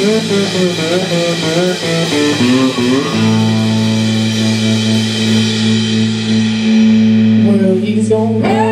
Well, he's gonna